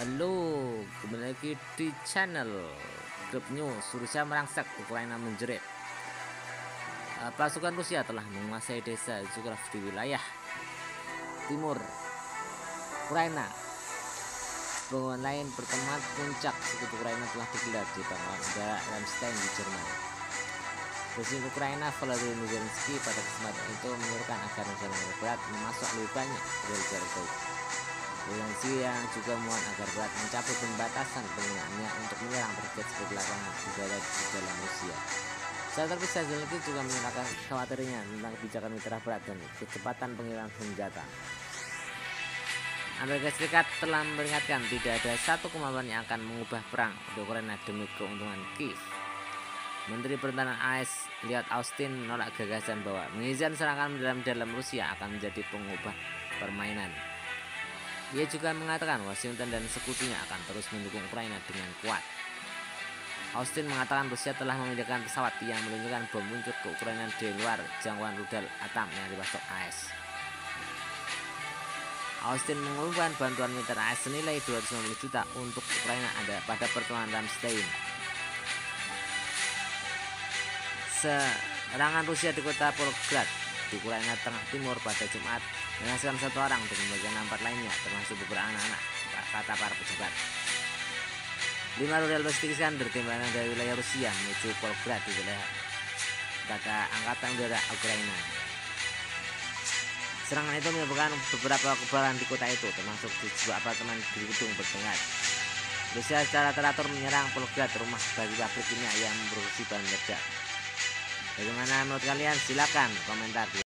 Halo, kembali lagi di channel Grup News. Rusia merangsek Ukraina menjerit Eh, Pasukan Rusia telah menguasai desa Zugraf di wilayah timur Ukraina. Bangunan lain pertemuan puncak sekutu Ukraina telah digelar di pangkalan udara Ramstein di Jerman. Presiden Ukraina Volodymyr Zelensky pada kesempatan itu menyuruhkan agar negara berat memasuk lebih banyak dari jarak jauh Zelensky yang juga mohon agar berat mencapai pembatasan penggunaannya untuk menyerang target seperti lapangan udara di dalam Rusia. Secara terpisah Zelensky juga menyatakan khawatirnya tentang kebijakan mitra berat dan kecepatan pengiriman senjata. Amerika Serikat telah memperingatkan tidak ada satu kemampuan yang akan mengubah perang untuk Ukraina demi keuntungan Kiev. Menteri Pertahanan AS Lloyd Austin menolak gagasan bahwa mengizinkan serangan dalam dalam Rusia akan menjadi pengubah permainan. Ia juga mengatakan Washington dan sekutunya akan terus mendukung Ukraina dengan kuat. Austin mengatakan Rusia telah memindahkan pesawat yang meluncurkan bom luncur ke Ukraina di luar jangkauan rudal atom yang dipasok AS. Austin mengumumkan bantuan militer AS senilai 250 juta untuk Ukraina ada pada pertemuan Ramstein. Serangan Rusia di kota Volgograd di Ukraina Tengah Timur pada Jumat menghasilkan satu orang dan membagian empat lainnya termasuk beberapa anak-anak kata para pejabat. Lima rudal balistik Iskander tembakan dari wilayah Rusia menuju Volgograd di wilayah kata Angkatan Udara Ukraina. Serangan itu menyebabkan beberapa kebaran di kota itu termasuk di sebuah apartemen di gedung bertingkat. Rusia secara teratur menyerang Volgograd rumah bagi pabrik yang memproduksi bahan meledak. Bagaimana menurut kalian? Silakan komentar